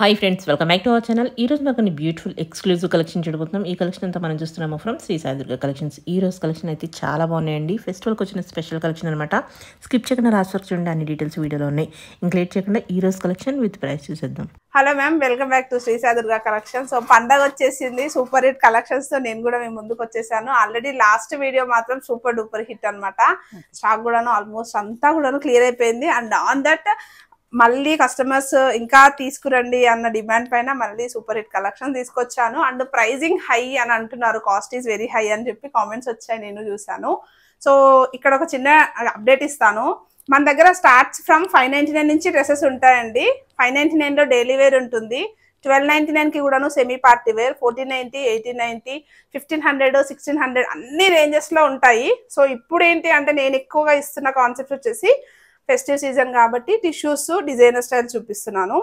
Hi friends welcome back to our channel ఈ రోజు మనకు కొన్ని బ్యూటిఫుల్ ఎక్స్క్లూజివ్ కలెక్షన్ చూడబోతున్నాం. ఈ కలెక్షన్ అంతా మనం చూస్తున్నాము ఫ్రమ్ శ్రీ సాయిదుర్గ కలెక్షన్స్ ఈ రోజు కలెక్షన్ అయితే చాలా బాగున్నాయండి. ఫెస్టివల్కి వచ్చిన స్పెషల్ కలెక్షన్ అనమాట స్కిప్ చేయకుండా రాసి వరకు చూడండి అన్ని డీటెయిల్స్ వీడియోలో ఉన్నాయి. ఇంకా లేట్ చేయకుండా ఈ రోజు కలెక్షన్ విత్ ప్రైస్ చూసేద్దాం. Hello ma'am welcome back to Sri Sadurga collection so పండగ వచ్చేసింది సూపర్ హిట్ కలెక్షన్స్తో నేను కూడా మేము ముందుకు వచ్చేసాను. ఆల్రెడీ లాస్ట్ వీడియో మాత్రం సూపర్ డూపర్ హిట్ అన్నమాట. స్టాక్ కూడాను ఆల్మోస్ట్ అంతా కూడాను క్లియర్ అయిపోయింది. అండ్ ఆన్ దట్ మళ్ళీ కస్టమర్స్ ఇంకా తీసుకురండి అన్న డిమాండ్ పైన మళ్ళీ సూపర్ హిట్ కలెక్షన్ తీసుకొచ్చాను. అండ్ ప్రైజింగ్ హై అని అంటున్నారు. కాస్ట్ ఈస్ వెరీ హై అని చెప్పి కామెంట్స్ వచ్చాయి. నేను చూశాను. సో ఇక్కడ ఒక చిన్న అప్డేట్ ఇస్తాను. మన దగ్గర starts from five ninety nine నుంచి డ్రెస్సెస్ ఉంటాయండి. ఫైవ్ నైన్టీ నైన్లో డైలీ వేర్ ఉంటుంది. ట్వెల్వ్ నైన్టీ నైన్కి కూడాను semi party wear fourteen ninety eighteen ninety fifteen hundred sixteen hundred అన్ని రేంజెస్లో ఉంటాయి. సో ఇప్పుడు ఏంటి అంటే నేను ఎక్కువగా ఇస్తున్న కాన్సెప్ట్ వచ్చేసి ఫెస్టివ్ సీజన్ కాబట్టి టిష్యూస్ డిజైనర్ స్టైల్ చూపిస్తున్నాను.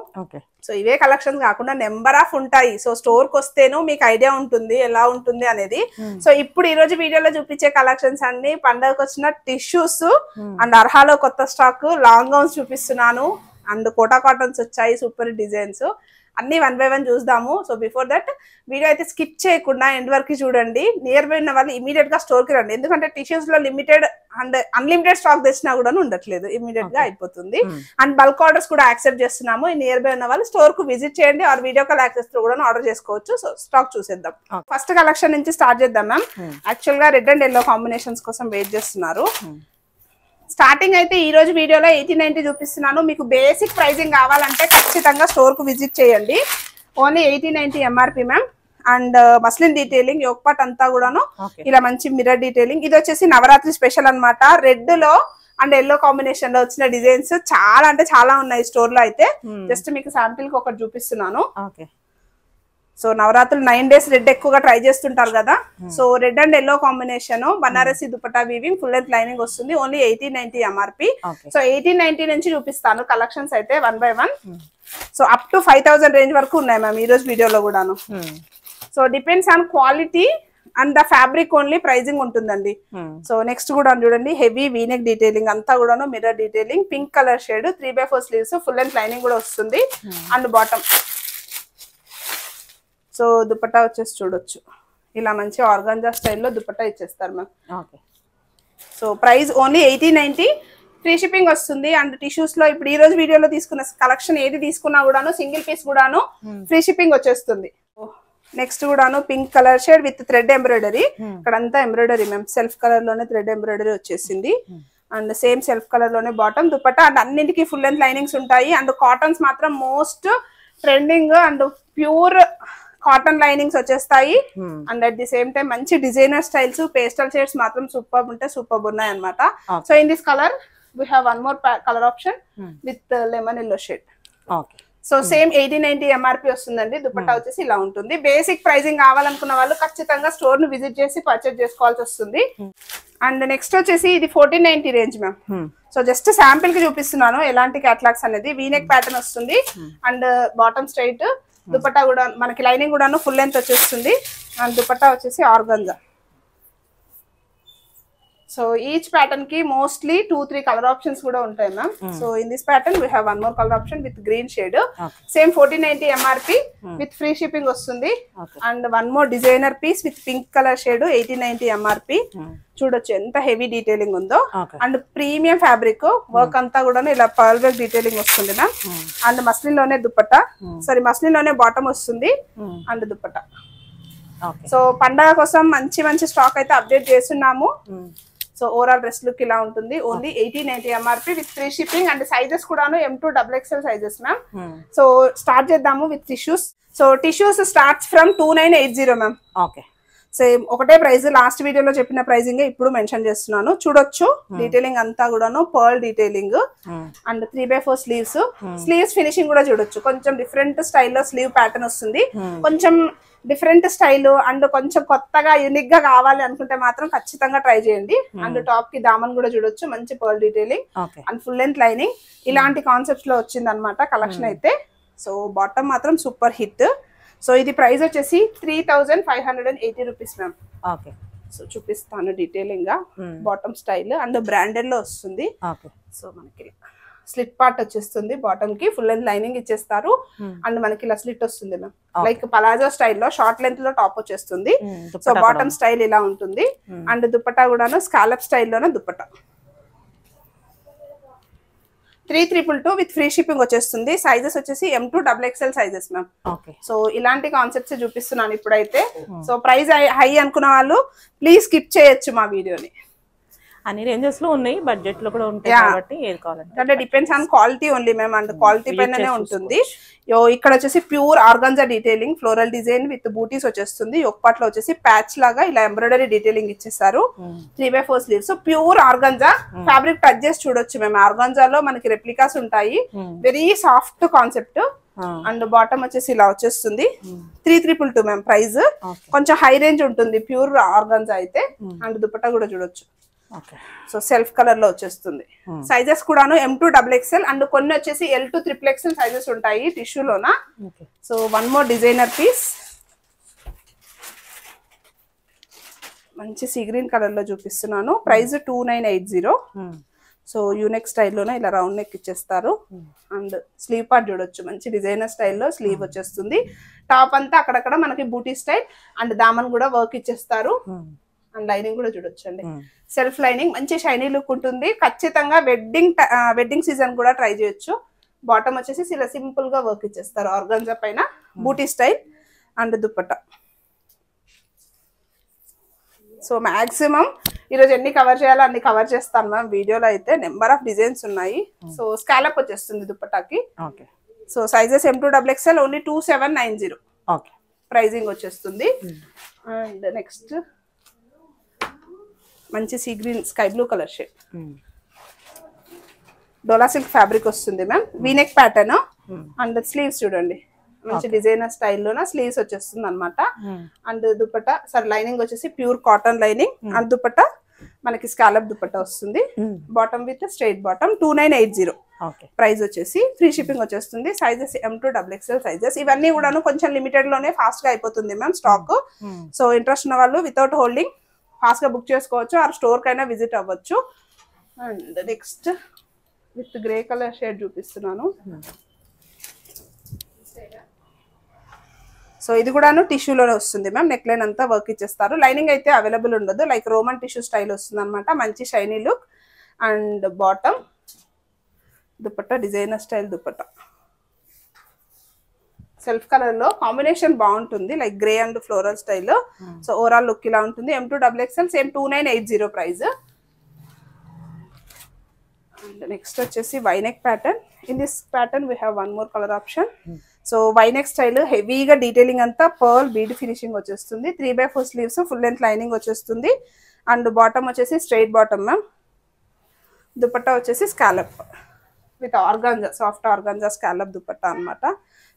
సో ఇవే కలెక్షన్స్ కాకుండా నెంబర్ ఆఫ్ ఉంటాయి. సో స్టోర్కి వస్తేను మీకు ఐడియా ఉంటుంది ఎలా ఉంటుంది అనేది. సో ఇప్పుడు ఈ రోజు వీడియోలో చూపించే కలెక్షన్స్ అన్ని పండగకు వచ్చిన టిష్యూస్ అండ్ అర్హాలో కొత్త స్టాక్ లాంగ్ గౌన్స్ చూపిస్తున్నాను. అండ్ కోటా కాటన్స్ వచ్చాయి సూపర్ డిజైన్స్ అన్ని వన్ బై వన్ చూద్దాము. సో బిఫోర్ దట్ వీడియో అయితే స్కిప్ చేయకుండా ఎండ్ వరకు చూడండి. నియర్ బై ఉన్న వాళ్ళు ఇమీడియట్గా స్టోర్కి రండి. ఎందుకంటే టిష్యూస్లో లిమిటెడ్ అండ్ అన్లిమిటెడ్ స్టాక్ తెచ్చినా కూడా ఉండట్లేదు. ఇమీడియట్గా అయిపోతుంది. అండ్ బల్క్ ఆర్డర్స్ కూడా యాక్సెప్ట్ చేస్తున్నాము. నియర్ బై ఉన్న వాళ్ళు స్టోర్కు విజిట్ చేయండి. ఆర్ వీడియో కాల్ యాక్సెస్తో కూడా ఆర్డర్ చేసుకోవచ్చు. సో స్టాక్ చూసేద్దాం. ఫస్ట్ కలెక్షన్ నుంచి స్టార్ట్ చేద్దాం మ్యామ్ యాక్చువల్గా రెడ్ అండ్ ఎల్లో కాంబినేషన్స్ కోసం వెయిట్ చేస్తున్నారు. స్టార్టింగ్ అయితే ఈ రోజు వీడియోలో ఎయిటీ నైన్టీ చూపిస్తున్నాను. మీకు బేసిక్ ప్రైజింగ్ కావాలంటే ఖచ్చితంగా స్టోర్కు విజిట్ చేయండి. Only eighty ninety MRP ma'am and muslin detailing యోగపాట్ అంతా కూడాను. ఇలా మంచి మిర్రర్ డీటెయిలింగ్ ఇది వచ్చేసి నవరాత్రి స్పెషల్ అన్నమాట. రెడ్లో అండ్ ఎల్లో కాంబినేషన్లో వచ్చిన డిజైన్స్ చాలా అంటే చాలా ఉన్నాయి స్టోర్లో అయితే జస్ట్ మీకు శాంపిల్కి ఒకటి చూపిస్తున్నాను. సో నవరాత్రులు నైన్ డేస్ రెడ్ ఎక్కువగా ట్రై చేస్తుంటారు కదా. So red and yellow combination Banarasi dupatta weaving full length lining వస్తుంది. Only eighteen ninety MRP. So eighteen ninety నుంచి చూపిస్తాను. కలెక్షన్స్ అయితే one by one so up to five thousand range వరకు ఉన్నాయి ma'am ఈ రోజు వీడియోలో కూడాను. So depends on quality and the fabric only pricing ఉంటుందండి. సో నెక్స్ట్ కూడా చూడండి. హెవీ వీనెక్ డీటెయిలింగ్ అంతా కూడాను mirror detailing pink colour shade three by four sleeves full length lining కూడా వస్తుంది. అండ్ బాటమ్ సో దుపట్టా వచ్చేసి చూడొచ్చు. ఇలా మంచి ఆర్గాంజా స్టైల్లో దుపట్టా ఇచ్చేస్తారు ma'am. So price only eighty ninety. Free shipping వస్తుంది. అండ్ టిష్యూస్లో ఇప్పుడు ఈ రోజు వీడియోలో తీసుకున్న కలెక్షన్ ఏది తీసుకున్నా కూడాను సింగిల్ పీస్ కూడాను ఫ్రీ షిప్పింగ్ వచ్చేస్తుంది. నెక్స్ట్ కూడాను pink colour shade with thread embroidery. ఇక్కడంతా ఎంబ్రాయిడరీ మ్యామ్. సెల్ఫ్ కలర్లోనే థ్రెడ్ ఎంబ్రాయిడరీ వచ్చేసింది. అండ్ సేమ్ సెల్ఫ్ కలర్లోనే బాటమ్ దుపట్టా. అండ్ అన్నింటికి ఫుల్ లెంత్ లైనింగ్స్ ఉంటాయి. అండ్ కాటన్స్ మాత్రం most trending and pure cotton linings వచ్చేస్తాయి. And at the same time మంచి designer styles pastel shades మాత్రం సూపర్ ఉంటే సూపర్ ఉన్నాయి అనమాట so in this colour we have one more colour option with lemon yellow shade okay so same eighty ninety MRP వస్తుందండి. దుపట్టా వచ్చేసి ఇలా ఉంటుంది. Basic pricing కావాలనుకున్న వాళ్ళు ఖచ్చితంగా స్టోర్ను విజిట్ చేసి పర్చేజ్ చేసుకోవాల్సి వస్తుంది. అండ్ నెక్స్ట్ వచ్చేసి ఇది fourteen ninety range ma'am so just శాంపిల్కి చూపిస్తున్నాను. ఎలాంటి క్యాటలాగ్స్ అనేది వీనెక్ ప్యాటర్న్ వస్తుంది. అండ్ బాటమ్ స్ట్రైట్ దుపట్టా కూడా మనకి లైనింగ్ కూడాను ఫుల్ లెంత్ వచ్చేస్తుంది. అండ్ దుపట్టా వచ్చేసి organza so each ప్యాటర్న్కి mostly two three colour options కూడా ఉంటాయి ma'am so in this pattern we have one more colour option with green shade same fourteen ninety MRP with free shipping వస్తుంది. And one more designer piece with pink colour shade eighteen ninety MRP చూడొచ్చు ఎంత heavy detailing ఉందో. And premium fabric work అంతా కూడా ఇలా pearl work detailing వస్తుంది ma'am and మస్లిన్లోనే dupatta sorry మస్లిన్లోనే బాటమ్ వస్తుంది అండ్ దుపట్టా ఓకే సో పండగ కోసం మంచి మంచి స్టాక్ అయితే అప్డేట్ చేస్తున్నాము. సో ఓవరాల్ డ్రెస్ లుక్ ఇలా ఉంటుంది. Only eighty ninety MRP with free shipping and sizes కూడాను M two double XL sizes ma'am so start చేద్దాము with tissues so tissues starts from two nine eight zero ma'am okay same ఒకటే price last వీడియోలో చెప్పిన pricing ఇప్పుడు mention చేస్తున్నాను. చూడొచ్చు. Detailing అంతా కూడాను pearl detailing and three by four sleeves sleeves finishing కూడా చూడొచ్చు. కొంచెం డిఫరెంట్ స్టైల్లో స్లీవ్ ప్యాటర్న్ వస్తుంది. కొంచెం డిఫరెంట్ స్టైల్ అండ్ కొంచెం కొత్తగా యూనిక్గా కావాలి అనుకుంటే మాత్రం ఖచ్చితంగా ట్రై చేయండి. అండ్ టాప్కి దామన్ కూడా చూడొచ్చు మంచి pearl detailing and full length lining ఇలాంటి కాన్సెప్ట్స్లో వచ్చింది అనమాట కలెక్షన్ అయితే. సో బాటమ్ మాత్రం సూపర్ హిట్ సో ఇది ప్రైస్ వచ్చేసి three thousand five hundred and eighty rupees ma'am okay. So చూపిస్తాను డీటెయిలింగ్గా బాటమ్ స్టైల్ అండ్ బ్రాండెడ్లో వస్తుంది. సో మనకి స్లిట్ పార్ట్ వచ్చేస్తుంది బాటమ్కి. ఫుల్ లెంత్ లైనింగ్ ఇచ్చేస్తారు. అండ్ మనకి ఇలా స్లిట్ వస్తుంది మ్యామ్ లైక్ పలాజో స్టైల్లో షార్ట్ లెంత్లో టాప్ వచ్చేస్తుంది. సో బాటమ్ స్టైల్ ఇలా ఉంటుంది. అండ్ దుపట్టా కూడాను scallop స్టైల్లోనే dupatta three triple two with free shipping వచ్చేస్తుంది. సైజెస్ వచ్చేసి M two double XL sizes ma'am so ఇలాంటి కాన్సెప్ట్స్ చూపిస్తున్నాను ఇప్పుడైతే. సో ప్రైస్ హై అనుకున్న వాళ్ళు ప్లీజ్ స్కిప్ చేయొచ్చు మా వీడియోని. అన్ని రేంజెస్లో ఉన్నాయి బడ్జెట్లో కూడా ఉంటాయి. కాబట్టి ఏది కావాలంటే అంటే depends on quality only ma'am and quality పైననే ఉంటుంది. యో ఇక్కడ వచ్చేసి pure organza detailing floral design with బూటీస్ వచ్చేస్తుంది. ఒక్కట్లో వచ్చేసి ప్యాచ్ లాగా ఇలా ఎంబ్రాయిడరీ డీటెయిలింగ్ ఇచ్చేస్తారు three by four sleeves so pure organza fabric touch చేసి చూడొచ్చు మేము ఆర్గన్జాలో మనకి రెప్లికాస్ ఉంటాయి. Very soft concept and bottom వచ్చేసి ఇలా వచ్చేస్తుంది. Three triple two ma'am price కొంచెం హై రేంజ్ ఉంటుంది ప్యూర్ ఆర్గన్జా అయితే. అండ్ దుపట్టా కూడా చూడొచ్చు. సో సెల్ఫ్ కలర్లో వచ్చేస్తుంది సైజెస్ కూడాను M two double XL and కొన్ని వచ్చేసి L two triple XL sizes ఉంటాయి టిష్యూలోన? So one more designer piece మంచి సీ గ్రీన్ కలర్లో చూపిస్తున్నాను price two nine eight zero so U neck స్టైల్లోనే ఇలా రౌండ్ నెక్ ఇచ్చేస్తారు. అండ్ స్లీవ్ పార్ట్ చూడొచ్చు. మంచి డిజైనర్ స్టైల్లో స్లీవ్ వచ్చేస్తుంది. టాప్ అంతా అక్కడక్కడ మనకి బూటీ స్టైల్ అండ్ దామన్ కూడా వర్క్ ఇచ్చేస్తారు. అండ్ లైనింగ్ కూడా చూడొచ్చు అండి సెల్ఫ్ లైనింగ్ మంచి షైనీ లుక్ ఉంటుంది. ఖచ్చితంగా వెడ్డింగ్ వెడ్డింగ్ సీజన్ కూడా ట్రై చేయొచ్చు. బాటమ్ వచ్చేసి ఇలా సింపుల్గా వర్క్ ఇచ్చేస్తారు. ఆర్గన్జా పైన బూటీ style and dupatta so maximum ఈరోజు ఎన్ని కవర్ చేయాలో అన్ని కవర్ చేస్తాను మ్యామ్. వీడియోలో అయితే నెంబర్ ఆఫ్ డిజైన్స్ ఉన్నాయి. సో స్కాలప్ వచ్చేస్తుంది దుప్పటాకి. Okay. So sizes M two double XL only two seven nine zero okay. Pricing వచ్చేస్తుంది. అండ్ నెక్స్ట్ మంచి sea green sky blue colour shade dola silk fabric వస్తుంది ma'am V neck pattern and sleeves చూడండి. మంచి designer స్టైల్లోన sleeves వచ్చేస్తుంది అనమాట and dupatta sir lining వచ్చేసి pure cotton lining and dupatta మనకి స్కాలప్ దుపట్టా వస్తుంది. Bottom with straight bottom two nine eight zero price వచ్చేసి ఫ్రీ షిప్పింగ్ వచ్చేస్తుంది. Sizes M two double XL sizes ఇవన్నీ కూడాను కొంచెం లిమిటెడ్లోనే ఫాస్ట్గా అయిపోతుంది మ్యామ్ స్టాక్ సో ఇంట్రెస్ట్ ఉన్న వాళ్ళు వితౌట్ హోల్డింగ్ ఫాస్ట్గా బుక్ చేసుకోవచ్చు ఆ స్టోర్ కైనా విజిట్ అవ్వచ్చు. And next with grey colour shade చూపిస్తున్నాను. సో ఇది కూడాను టిష్యూలోనే వస్తుంది మ్యామ్ నెక్ లైన్ అంతా వర్క్ ఇచ్చేస్తారు. లైనింగ్ అయితే అవైలబుల్ ఉండదు. లైక్ రోమన్ టిష్యూ స్టైల్ వస్తుంది అనమాట మంచి shiny look and bottom dupatta designer style dupatta. Self కలర్లో కాంబినేషన్ బాగుంటుంది like grey and floral style so overall look ఇలా ఉంటుంది. M two double XL same two nine eight zero price and next వచ్చేసి V neck pattern in this pattern we have one more colour option so V neck style హెవీగా detailing అంతా pearl bead finishing వచ్చేస్తుంది. Three by four sleeves full length lining వచ్చేస్తుంది. And bottom వచ్చేసి straight bottom ma'am dupatta వచ్చేసి scallop with organza soft organza scallop dupatta అన్నమాట.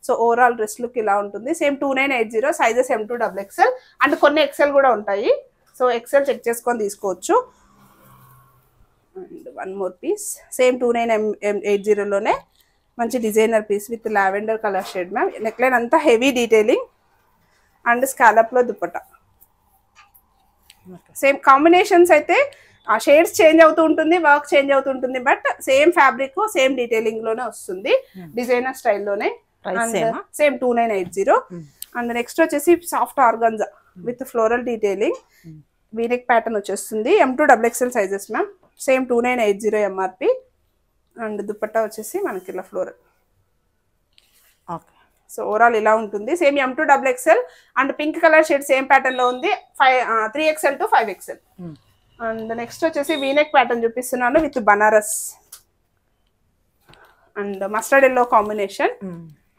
So overall dress look ఇలా ఉంటుంది. Same two nine eight zero sizes M two double XL and కొన్ని XL కూడా ఉంటాయి. So XL check చేసుకొని తీసుకోవచ్చు. And one more piece same two nine M eight జీరోలోనే మంచి designer piece with lavender colour shade ma'am neckline అంతా heavy detailing and స్కాలప్లో dupatta same combinations అయితే ఆ షేడ్స్ చేంజ్ అవుతూ ఉంటుంది వర్క్ చేంజ్ అవుతూ ఉంటుంది బట్ సేమ్ ఫ్యాబ్రిక్ సేమ్ డీటెయిలింగ్లోనే వస్తుంది. డిజైనర్ స్టైల్లోనే same ఆ? Same two nine eight zero and next వచ్చేసి soft organza with floral detailing V neck pattern వచ్చేస్తుంది. M two double XL sizes ma'am same two nine eight zero MRP and dupatta వచ్చేసి మనకి ఇలా floral okay so overall ఇలా ఉంటుంది. Same M two double XL and pink colour shade same ప్యాటర్న్లో ఉంది. Five three XL to five XL and next వచ్చేసి V neck pattern చూపిస్తున్నాను with Banaras and mustard yellow combination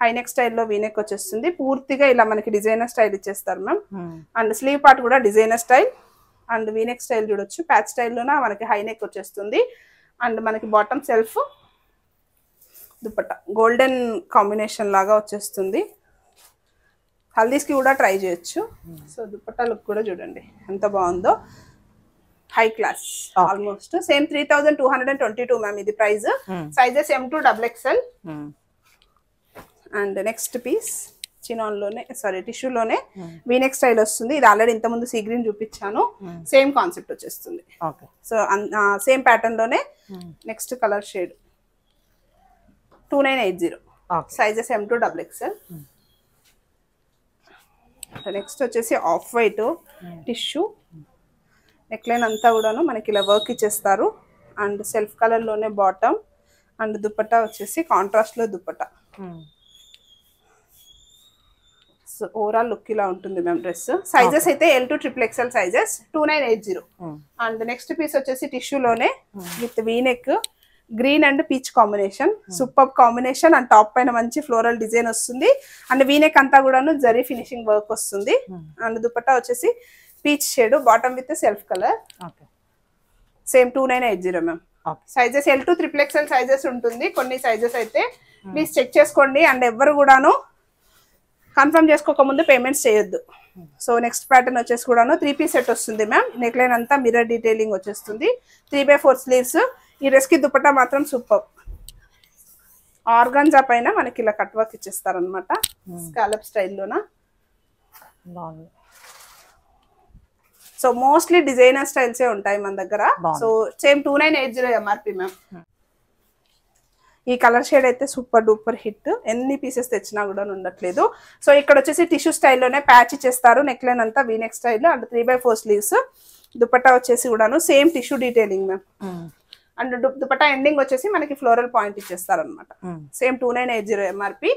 high neck స్టైల్లో V neck వచ్చేస్తుంది. పూర్తిగా ఇలా మనకి డిజైనర్ స్టైల్ ఇచ్చేస్తారు మ్యామ్. అండ్ స్లీవ్ పార్ట్ కూడా designer style. And V neck style చూడొచ్చు. ప్యాచ్ స్టైల్లోన మనకి హైనెక్ వచ్చేస్తుంది. అండ్ మనకి bottom self dupatta golden combination లాగా వచ్చేస్తుంది. హల్దీస్కి కూడా ట్రై చేయొచ్చు. సో దుపట్టా లుక్ కూడా చూడండి. ఎంత బాగుందో. High class almost same three thousand two hundred and twenty two ma'am ఇది price. Sizes M two double XL and next piece చినాన్లోనే sorry టిష్యూలోనే వీనెక్ స్టైల్ వస్తుంది. ఇది ఆల్రెడీ ఇంతకుముందు సీ గ్రీన్ చూపించాను. సేమ్ కాన్సెప్ట్ వచ్చేస్తుంది. So same ప్యాటర్న్లోనే next colour shade two nine eight zero sizes M two double XL next వచ్చేసి off white tissue neckline అంతా కూడాను మనకి ఇలా వర్క్ ఇచ్చేస్తారు. అండ్ సెల్ఫ్ కలర్లోనే బాటమ్ అండ్ దుపట్టా వచ్చేసి కాంట్రాస్ట్లో దుపట్టా సో ఓవరాల్ లుక్ ఇలా ఉంటుంది మ్యామ్ డ్రెస్ సైజెస్ అయితే L to triple XL sizes two nine eight zero and next piece వచ్చేసి టిష్యూలోనే with V neck green and peach combination super combination and top పైన మంచి floral design వస్తుంది. And V neck అంతా కూడాను zari finishing work వస్తుంది. And dupatta వచ్చేసి peach shade bottom with self colour same two nine eight zero ma'am sizes L to triple XL sizes ఉంటుంది. కొన్ని sizes అయితే ప్లీజ్ చెక్ చేసుకోండి. అండ్ ఎవ్వరు కూడాను కన్ఫర్మ్ చేసుకోక ముందు పేమెంట్స్ చేయొద్దు. సో నెక్స్ట్ ప్యాటర్న్ వచ్చేసి కూడాను త్రీ పీస్ సెట్ వస్తుంది మ్యామ్. నెక్ లైన్ అంతా మిర్రర్ డీటెయిలింగ్ వచ్చేస్తుంది. Three by four sleeves. ఈ డ్రెస్కి దుపట్టా మాత్రం సూపర్. ఆర్గన్జా పైన మనకి ఇలా కట్ వర్క్ ఇచ్చేస్తారనమాట స్కాలప్ స్టైల్లోన? బాగుంది. సో మోస్ట్లీ డిజైనర్ స్టైల్సే ఉంటాయి మన దగ్గర. So same two nine eight zero MRP ma'am. ఈ కలర్ షేడ్ అయితే సూపర్ డూపర్ హిట్. ఎన్ని పీసెస్ తెచ్చినా కూడా ఉండట్లేదు. సో ఇక్కడ వచ్చేసి టిష్యూ స్టైల్లోనే ప్యాచ్ ఇచ్చేస్తారు. నెక్ లైన్ అంతా V neck style and three by four sleeves dupatta వచ్చేసి కూడాను same tissue detailing ma'am and dupatta ending వచ్చేసి మనకి ఫ్లోరల్ పాయింట్ ఇచ్చేస్తారు అనమాట same two nine eight zero MRP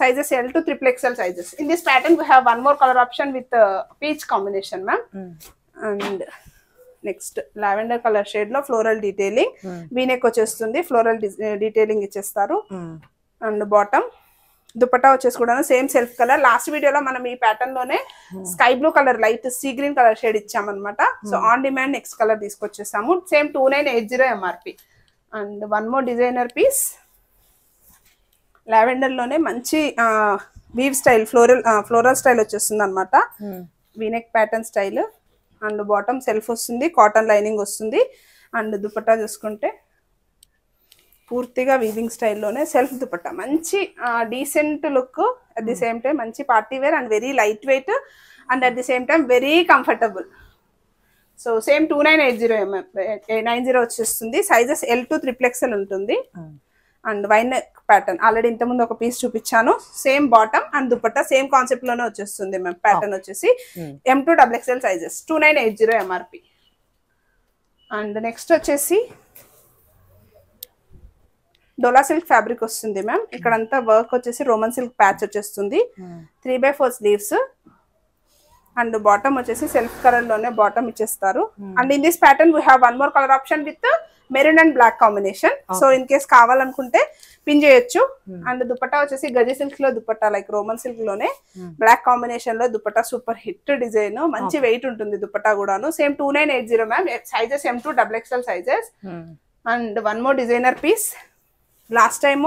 sizes L to triple XL sizes in this pattern we have one more colour option with peach combination ma'am and next lavender colour షేడ్లో floral detailing V neck వచ్చేస్తుంది floral detailing ఇచ్చేస్తారు. And bottom dupatta వచ్చేసి కూడా same self colour last వీడియోలో మనం ఈ ప్యాటర్న్లోనే sky blue colour light sea green colour shade ఇచ్చామన్నమాట. So on demand next colour తీసుకొచ్చేసాము. Same two nine eight zero MRP and one more designer piece లావెండర్లోనే మంచి weave style floral floral style వచ్చేస్తుంది అనమాట V neck pattern style and bottom self వస్తుంది cotton lining వస్తుంది. And dupatta చూసుకుంటే పూర్తిగా weaving స్టైల్లోనే self dupatta. మంచి decent look at the same time మంచి party wear and very light weight and at the same time very comfortable so same two nine eight zero MM nine zero వచ్చేస్తుంది. Sizes L to triple XL ఉంటుంది. Hmm. And wine pattern. Already ఇంతకుముందు ఒక piece చూపించాను. Same bottom and dupatta same కాన్సెప్ట్లోనే వచ్చేస్తుంది ma'am pattern వచ్చేసి. M to double XL sizes two nine eight zero MRP and next వచ్చేసి డోలా silk fabric వస్తుంది ma'am. ఇక్కడంతా work వచ్చేసి రోమన్ సిల్క్ ప్యాచ్ వచ్చేస్తుంది. Three by four sleeves and bottom వచ్చేసి self కలర్లోనే bottom ఇచ్చేస్తారు. And in this pattern we have one more colour option with maroon and black combination. So in case కావాలనుకుంటే pin చేయొచ్చు. And dupatta వచ్చేసి గజి సిల్క్లో dupatta like Roman సిల్క్లోనే black కాంబినేషన్లో dupatta super hit design మంచి వెయిట్ ఉంటుంది దుపట్టా కూడాను. Same two nine eight zero ma'am sizes M to double XL sizes and one more designer piece. Last time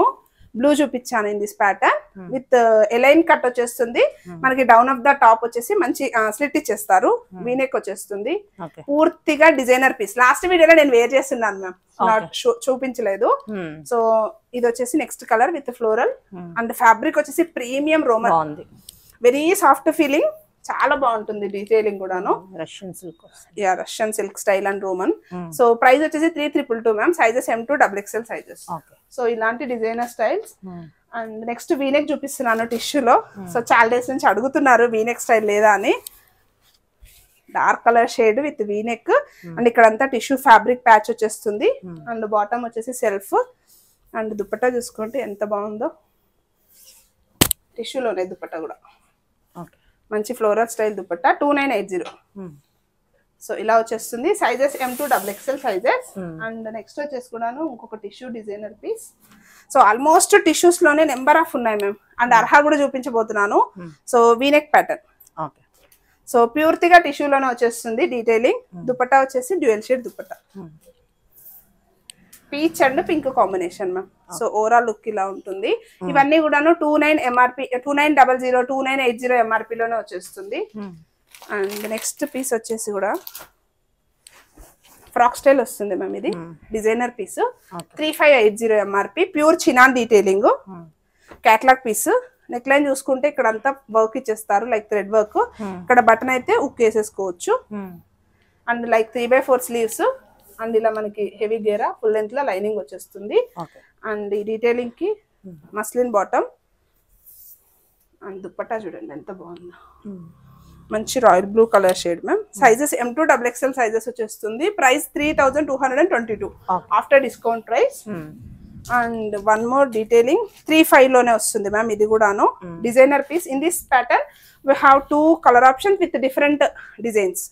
blue చూపించాను in this pattern with A line cut వచ్చేస్తుంది. మనకి down of the top వచ్చేసి మంచి slit ఇచ్చేస్తారు. V-neck వచ్చేస్తుంది. Okay పూర్తిగా designer piece last వీడియోలో నేను వేర్ చేస్తున్నాను మ్యామ్ చూపించలేదు. సో ఇది వచ్చేసి next colour with floral and fabric వచ్చేసి ప్రీమియం రోమన్ బాగుంది. వెరీ సాఫ్ట్ ఫీలింగ్ చాలా బాగుంటుంది డీటెయిలింగ్ కూడాను. Russian silk yeah Russian silk style and Roman so price వచ్చేసి three triple two ma'am sizes M to double XL sizes okay so ఇలాంటి designer styles. And next V neck చూపిస్తున్నాను టిష్యూలో. So చాలా days నుంచి అడుగుతున్నారు V-neck style లేదా అని. Dark colour shade with V neck and ఇక్కడంతా టిష్యూ ఫ్యాబ్రిక్ ప్యాచ్ వచ్చేస్తుంది. అండ్ బాటమ్ వచ్చేసి సెల్ఫ్ అండ్ దుపట్టా చూసుకుంటే ఎంత బాగుందో. టిష్యూలోనే దుపట్టా కూడా. మంచి floral style dupatta two nine eight zero so ఇలా వచ్చేస్తుంది. Sizes M to double XL sizes and next వచ్చేసి కూడాను ఇంకొక tissue designer piece so almost టిష్యూస్లోనే number of ఉన్నాయి మ్యామ్ అండ్ అర్హా కూడా చూపించబోతున్నాను. So V neck pattern okay so ప్యూర్తిగా టిష్యూలోనే వచ్చేస్తుంది detailing dupatta వచ్చేసి dual shade dupatta. Peach and pink combination ma'am so overall look ఇలా ఉంటుంది. ఇవన్నీ కూడాను two nine MRP two nine double zero two nine eight zero ఎంఆర్పిలోనే వచ్చేస్తుంది. And next piece వచ్చేసి కూడా frock style వస్తుంది మ్యామ్ ఇది. Designer piece three five eight zero MRP pure chinon detailing catalogue piece neck line చూసుకుంటే ఇక్కడ అంతా work ఇచ్చేస్తారు like thread work ఇక్కడ బటన్ అయితే ఉక్ వేసేసుకోవచ్చు and like three by four sleeves and ఇలా మనకి హెవీ గేరా ఫుల్ లెంత్లో లైనింగ్ వచ్చేస్తుంది. అండ్ ఈ డీటెయిలింగ్కి మస్లిన్ బాటమ్ అండ్ దుప్పట్టా చూడండి ఎంత బాగుందో. మంచి royal blue colour shade ma'am sizes M to double XL sizes వచ్చేస్తుంది. Price three thousand two hundred and twenty two. After discount price and one more detailing three ఫైవ్లోనే వస్తుంది ma'am ఇది కూడాను. Designer piece in this pattern we have two colour option with different designs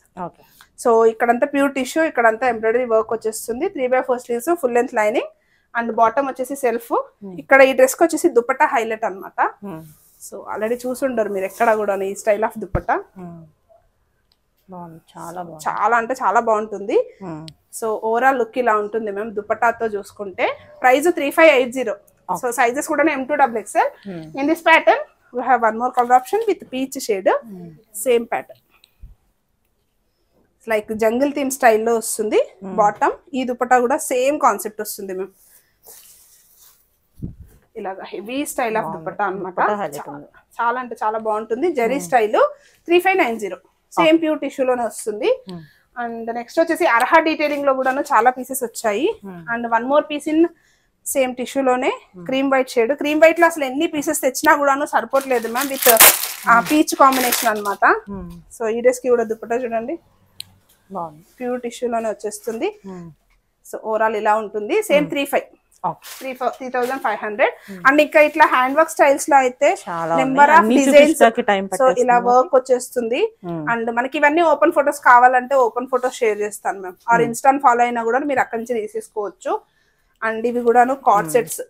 so ఇక్కడంతా pure tissue ఇక్కడంతా embroidery work వచ్చేస్తుంది. Three by four sleeves full length lining and bottom వచ్చేసి self ఇక్కడ ఈ డ్రెస్కి వచ్చేసి దుపట్టా హైలైట్ అన్నమాట. సో ఆల్రెడీ చూసుండరు మీరు ఎక్కడ కూడా ఈ స్టైల్ ఆఫ్ దుపట్టా బాగుంది. చాలా చాలా అంటే చాలా బాగుంటుంది. సో ఓవరాల్ లుక్ ఇలా ఉంటుంది మేము దుపట్టాతో చూసుకుంటే price three five eight zero. So sizes కూడా M to double XL in this pattern we have one more colour option with peach shade same pattern like jungle theme స్టైల్లో వస్తుంది. Bottom ఈ దుపట్టా కూడా సేమ్ కాన్సెప్ట్ వస్తుంది మేము ఇలాగా heavy style of dupatta dupatta అనమాట. చాలా అంటే చాలా బాగుంటుంది. Zari style three five nine zero. Same pure టిష్యూలోనే వస్తుంది. అండ్ నెక్స్ట్ వచ్చేసి అర్హా డీటెయిలింగ్లో కూడాను చాలా పీసెస్ వచ్చాయి. And one more piece in same టిష్యూలోనే cream white shade. Cream వైట్లో అసలు ఎన్ని పీసెస్ తెచ్చినా కూడాను సరిపోవట్లేదు మ్యామ్ విత్ పీచ్ కాంబినేషన్ అన్నమాట. సో ఈ డ్రెస్కి కూడా దుప్పటా చూడండి. ప్యూర్ టిష్యూలోనే వచ్చేస్తుంది. సో ఓవరాల్ ఇలా ఉంటుంది. Same three five. Three three thousand five hundred and ఇంకా ఇట్లా హ్యాండ్ వర్క్ స్టైల్స్లో అయితే నెంబర్. ఆఫ్ డిజైన్స్ సో ఇలా. వర్క్ వచ్చేస్తుంది. అండ్ మనకి ఇవన్నీ ఓపెన్ ఫొటోస్ కావాలంటే ఓపెన్ ఫొటోస్ షేర్ చేస్తాను మ్యామ్ ఆర్ ఇన్స్టాన్ ఫాలో అయినా కూడా మీరు అక్కడి నుంచి తీసేసుకోవచ్చు. అండ్ ఇవి కూడాను కార్డ్ సెట్స్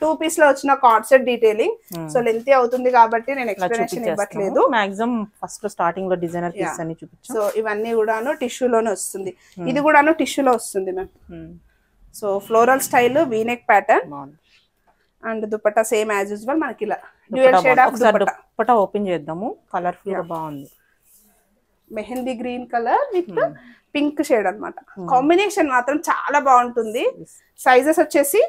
టూ పీస్లో వచ్చిన cord set detailing so lengthy అవుతుంది కాబట్టి నేను ఎక్స్ప్లెనేషన్ ఇవ్వట్లేదు. మాక్సిమం ఫస్ట్ స్టార్టింగ్లో డిజైనర్ పీస్ సో ఇవన్నీ కూడాను టిష్యూలోనే వస్తుంది. ఇది కూడాను టిష్యూలో వస్తుంది ma'am so floral style V neck pattern and dupatta same as usual మనకి ఇలా dual shade of dupatta. Open చేద్దాము. కలర్ఫుల్గా బాగుంది. Mehndi green colour with pink shade అన్నమాట. కాంబినేషన్ మాత్రం చాలా బాగుంటుంది. సైజెస్ వచ్చేసి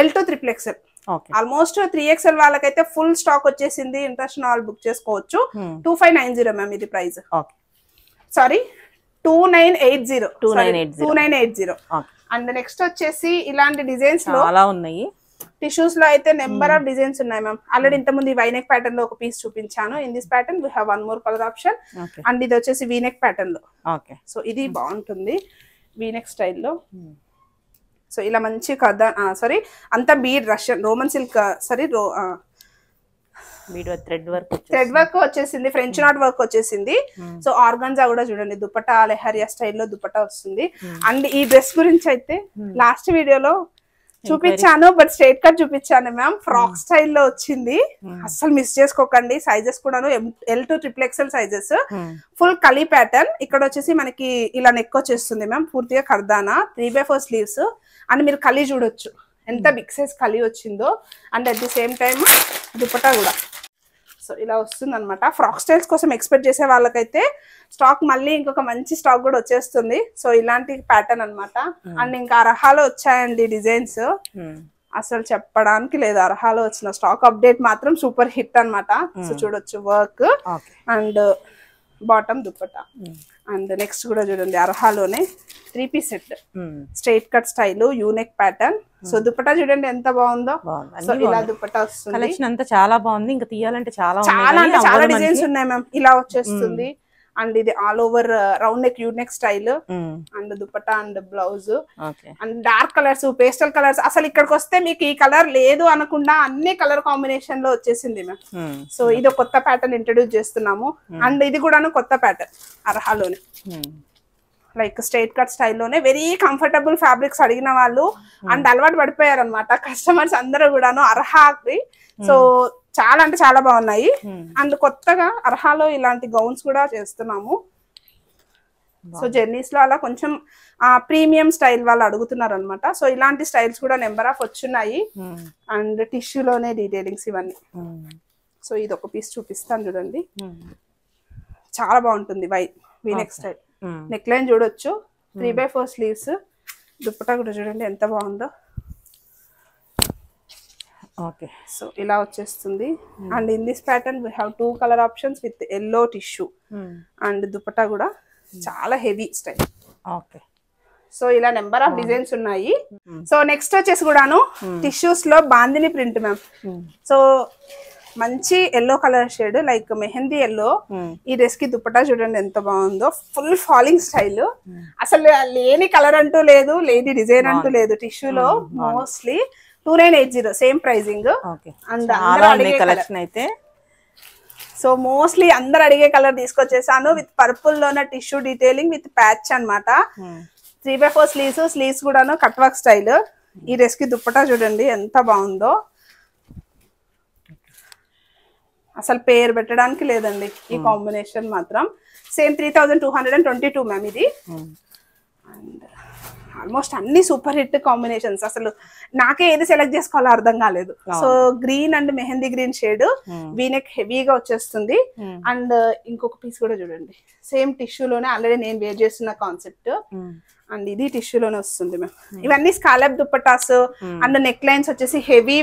L to triple XL okay almost three XL వాళ్ళకైతే ఫుల్ స్టాక్ వచ్చేసింది. వాళ్ళు బుక్ చేసుకోవచ్చు. Two five nine zero ma'am ఇది price okay sorry two nine eight zero. 2980. Two nine eight zero. And next వచ్చేసి ఇలాంటి డిజైన్స్లో చాలా ఉన్నాయి. టిష్యూస్లో అయితే నెంబర్ ఆఫ్ డిజైన్స్ ఉన్నాయి మ్యామ్ ఆల్రెడీ ఇంతకుముందు వైనెక్ ప్యాటర్న్లో ఒక పీస్ చూపించాను. In this pattern we have one more colour option and ఇది వచ్చేసి వీనెక్ ప్యాటర్న్లో. ఓకే సో ఇది బాగుంటుంది. వీనెక్ స్టైల్లో సో ఇలా మంచి కథ సారీ అంతా bead Russian Roman silk sorry రో video thread work thread work వచ్చేసింది ఫ్రెంచ్ నాట్ వర్క్ వచ్చేసింది. సో ఆర్గన్జా కూడా చూడండి దుపట్టా లెహరియా స్టైల్లో దుపట్టా వస్తుంది. అండ్ ఈ డ్రెస్ గురించి అయితే లాస్ట్ వీడియోలో చూపించాను బట్ స్ట్రైట్ కట్ చూపించాను మ్యామ్ ఫ్రాక్ స్టైల్లో వచ్చింది. అస్సలు మిస్ చేసుకోకండి. సైజెస్ కూడాను L to triple XL sizes full కలీ pattern ఇక్కడ వచ్చేసి మనకి ఇలా నెక్ వచ్చేస్తుంది మ్యామ్ పూర్తిగా కర్దానా three by four sleeves and మీరు కలీ చూడొచ్చు. ఎంత బిగ్ సైజ్ కలీ వచ్చిందో. And at the same time dupatta కూడా. సో ఇలా వస్తుంది అనమాట ఫ్రాక్ స్టైల్స్ కోసం ఎక్స్పెక్ట్ చేసే వాళ్ళకైతే స్టాక్ మళ్ళీ ఇంకొక మంచి స్టాక్ కూడా వచ్చేస్తుంది. సో ఇలాంటి ప్యాటర్న్ అన్నమాట. అండ్ ఇంకా అర్హాలో వచ్చాయండి డిజైన్స్ అసలు చెప్పడానికి లేదు. అర్హాలో వచ్చిన స్టాక్ అప్డేట్ మాత్రం సూపర్ హిట్ అన్నమాట. సో చూడొచ్చు work and bottom dupatta and next కూడా చూడండి అర్హాలోనే three piece set straight cut style unique pattern so dupatta చూడండి ఎంత బాగుందో. సో ఇలా దుప్పట్టా వస్తుంది. కలెక్షన్ అంతా చాలా బాగుంది. ఇంకా తీయాలంటే చాలా చాలా అంటే డిజైన్స్. ఉన్నాయి మ్యామ్ ఇలా వచ్చేస్తుంది. అండ్ ఇది all over round neck U neck style and dupatta and blouse and dark colours pastel colours అసలు ఇక్కడికి వస్తే మీకు ఈ కలర్ లేదు అనకుండా అన్ని కలర్ కాంబినేషన్లో వచ్చేసింది మ్యామ్ సో ఇది ఒక కొత్త ప్యాటర్న్ ఇంట్రడ్యూస్ చేస్తున్నాము. అండ్ ఇది కూడాను కొత్త ప్యాటర్న్ అర్హాలోనే. ఉమ్. లైక్ స్ట్రైట్ కట్ స్టైల్లోనే వెరీ కంఫర్టబుల్ ఫ్యాబ్రిక్స్ అడిగిన వాళ్ళు అండ్ అలవాటు పడిపోయారు అనమాట కస్టమర్స్ అందరూ కూడాను అర్హాకి. సో చాలా అంటే చాలా బాగున్నాయి. అండ్ కొత్తగా అర్హాలో ఇలాంటి గౌన్స్ కూడా చేస్తున్నాము. సో జెర్నీస్లో అలా కొంచెం ప్రీమియం స్టైల్ వాళ్ళు అడుగుతున్నారు అనమాట సో ఇలాంటి స్టైల్స్ కూడా నెంబర్ ఆఫ్ వచ్చున్నాయి. అండ్ టిష్యూలోనే డీటెయిలింగ్స్ ఇవన్నీ. సో ఇది ఒక పీస్ చూపిస్తాను చూడండి. చాలా బాగుంటుంది why V neck style neck line చూడొచ్చు. Three by four sleeves. Dupatta కూడా చూడండి ఎంత బాగుందో. ఓకే. సో ఇలా వచ్చేస్తుంది. And in this pattern we have two colour options with yellow tissue and dupatta కూడా చాలా హెవీ స్టైల్ ఓకే. సో ఇలా నెంబర్ ఆఫ్ డిజైన్స్ ఉన్నాయి. సో నెక్స్ట్ వచ్చేసి కూడాను టిష్యూస్లో బాందిని ప్రింట్ మ్యామ్ సో మంచి yellow colour shade like mehndi yellow ఈ డ్రెస్కి దుపట్టా చూడండి ఎంత బాగుందో. ఫుల్ ఫాలింగ్ స్టైల్ అసలు లేని కలర్ అంటూ లేదు లేని డిజైన్ అంటూ లేదు. టిష్యూలో mostly two nine eight zero same pricing collection అయితే. సో మోస్ట్లీ అందరు అడిగే కలర్ తీసుకొచ్చేసాను విత్ పర్పుల్ లోన టిష్యూ డీటెయిలింగ్ విత్ ప్యాచ్ అన్నమాట. Three by four sleeves sleeves కూడాను కట్ వర్క్ స్టైల్ ఈ డ్రెస్కి దుప్పటా చూడండి ఎంత బాగుందో. అసలు పేరు పెట్టడానికి లేదండి ఈ కాంబినేషన్ మాత్రం. Same three thousand two hundred and twenty two ma'am ఇది అండ్ ఆల్మోస్ట్ అన్ని సూపర్ హిట్ కాంబినేషన్స్ అసలు నాకే ఏది సెలెక్ట్ చేసుకోవాలో అర్థం కాలేదు. So green and mehndi green shade V neck హెవీగా వచ్చేస్తుంది. అండ్ ఇంకొక పీస్ కూడా చూడండి. సేమ్ టిష్యూలోనే ఆల్రెడీ నేను వేర్ చేస్తున్న కాన్సెప్ట్ అండ్ ఇది టిష్యూలోనే వస్తుంది మ్యామ్. ఇవన్నీ scallop dupattas and neck lines వచ్చేసి heavy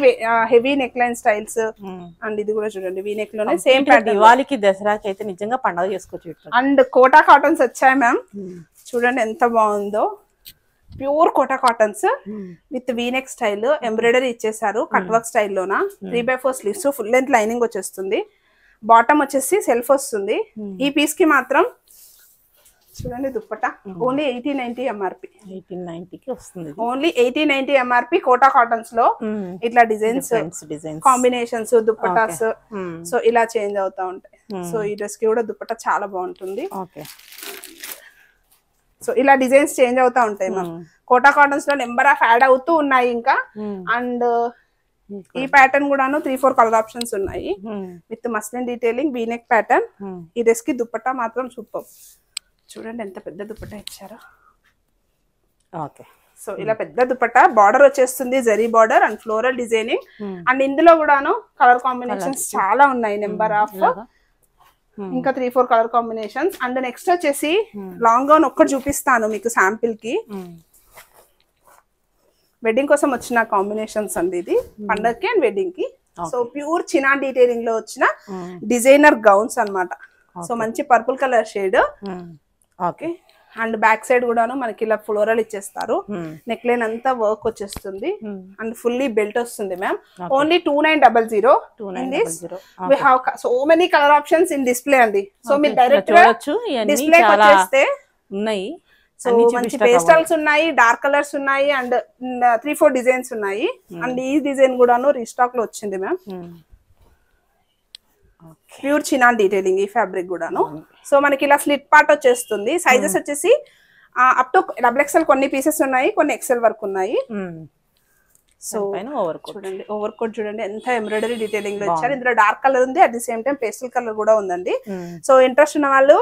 heavy neck line styles and ఇది కూడా చూడండి వీ నెక్లోనే సేమ్ దివాళీకి దసరాకి అయితే నిజంగా పండగ చేసుకోవచ్చు. అండ్ కోటా కాటన్స్ వచ్చాయి మ్యామ్. చూడండి ఎంత బాగుందో. Pure Kota cottons with V neck style. Embroidery ఇచ్చేసారు cut work స్టైల్లోన. Three by four sleeves full length lining వచ్చేస్తుంది. బాటమ్ వచ్చేసి సెల్ఫ్ వస్తుంది. ఈ పీస్కి మాత్రం చూడండి dupatta. Only eighty ninety MRP eighteen నైన్టీకి వస్తుంది. Only eighty ninety MRP Kota కాటన్స్లో. ఇట్లా డిజైన్స్. కాంబినేషన్స్ దుప్పటాస్. సో ఇలా చేంజ్ అవుతా ఉంటాయి. సో ఈ డ్రెస్కి కూడా దుప్పట చాలా బాగుంటుంది. ఓకే సో ఇలా డిజైన్స్ చేంజ్ అవుతా ఉంటాయి మ్యామ్. కోటా కాటన్స్లో నెంబర్ ఆఫ్ యాడ్ అవుతూ ఉన్నాయి ఇంకా. అండ్ ఈ ప్యాటర్న్ కూడాను త్రీ ఫోర్ కలర్ ఆప్షన్స్ ఉన్నాయి. With muslin detailing V neck pattern ఈ డ్రెస్కి దుప్పట్టా మాత్రం సూపర్ చూడండి ఎంత పెద్ద దుప్పట్టా ఇచ్చారో. ఓకే. సో ఇలా పెద్ద దుపట్టా బార్డర్ వచ్చేస్తుంది zari border and floral designing. And ఇందులో కూడాను కలర్ కాంబినేషన్స్ చాలా ఉన్నాయి నెంబర్ ఆఫ్. ఇంకా three four colour combinations. And next వచ్చేసి లాంగ్ గౌన్ ఒక్కటి చూపిస్తాను మీకు శాంపిల్కి. వెడ్డింగ్ కోసం వచ్చిన కాంబినేషన్స్ అండి ఇది. పండగకి అండ్ వెడ్డింగ్కి సో ప్యూర్ చినా డీటెయిలింగ్లో వచ్చిన డిజైనర్ గౌన్స్ అన్నమాట. సో మంచి purple colour shade okay. And back side కూడాను మనకి ఇలా ఫ్లోరల్ ఇచ్చేస్తారు. నెక్ లైన్ అంతా వర్క్ వచ్చేస్తుంది. అండ్ ఫుల్లీ బెల్ట్ వస్తుంది ma'am. Only two nine double zero in this. 2900. We have so many colour options in display అండి. So మీరు direct display వచ్చేస్తే ఉన్నాయి. సో మంచి పేస్టల్స్ ఉన్నాయి డార్క్ కలర్స్ ఉన్నాయి అండ్ త్రీ ఫోర్ డిజైన్స్ ఉన్నాయి. అండ్ ఈ డిజైన్ కూడాను రీస్టాక్లో వచ్చింది మ్యామ్. ప్యూర్ చినాన్ డీటెయిలింగ్ ఈ ఫ్యాబ్రిక్ కూడాను. సో మనకి ఇలా స్లిట్ పార్ట్ వచ్చేస్తుంది. సైజెస్ వచ్చేసి అప్ టు డబుల్ ఎక్స్ఎల్ కొన్ని పీసెస్ ఉన్నాయి కొన్ని ఎక్సెల్ వరకు ఉన్నాయి. సో ఓవర్ చూడండి ఓవర్ కోట్ చూడండి ఎంత ఎంబ్రాయిడరీ డీటెయిలింగ్లో ఇచ్చారు. ఇందులో డార్క్ కలర్ ఉంది at the same time pastel colour కూడా ఉందండి. సో ఇంట్రెస్ట్ ఉన్న వాళ్ళు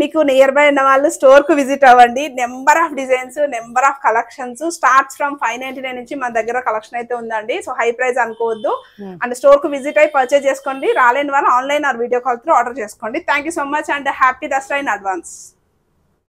మీకు నియర్ బై ఉన్న వాళ్ళు స్టోర్కు విజిట్ అవ్వండి. Number of designs number of collections starts from five ninety nine నుంచి మన దగ్గర కలెక్షన్ అయితే ఉందండి. సో హై ప్రైస్ అనుకోవద్దు. అండ్ స్టోర్కు విజిట్ అయి పర్చేజ్ చేసుకోండి. రాలేని వాళ్ళు online or video call through order చేసుకోండి. Thank you so much and happy Dussehra in advance